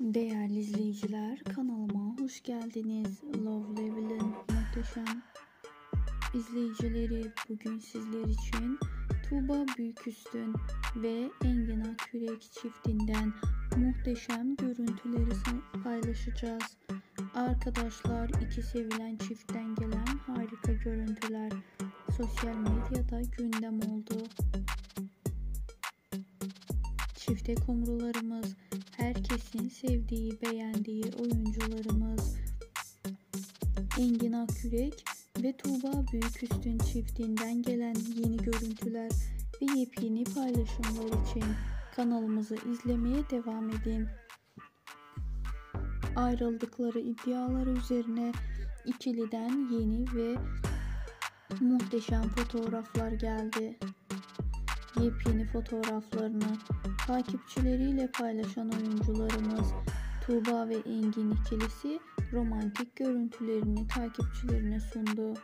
Değerli izleyiciler kanalıma hoş geldiniz. Love Level'in muhteşem izleyicileri bugün sizler için Tuğba Büyüküstün ve Engin Akürek çiftinden muhteşem görüntüleri paylaşacağız. Arkadaşlar iki sevilen çiftten gelen harika görüntüler sosyal medyada gündem oldu. Çifte kumrularımız, herkesin sevdiği, beğendiği oyuncularımız Engin Akürek ve Tuğba Büyüküstün çiftinden gelen yeni görüntüler ve yepyeni paylaşımlar için kanalımızı izlemeye devam edin. Ayrıldıkları iddialar üzerine ikiliden yeni ve muhteşem fotoğraflar geldi yepyeni fotoğraflarını takipçileriyle paylaşan oyuncularımız Tuğba ve Engin ikilisi romantik görüntülerini takipçilerine sundu.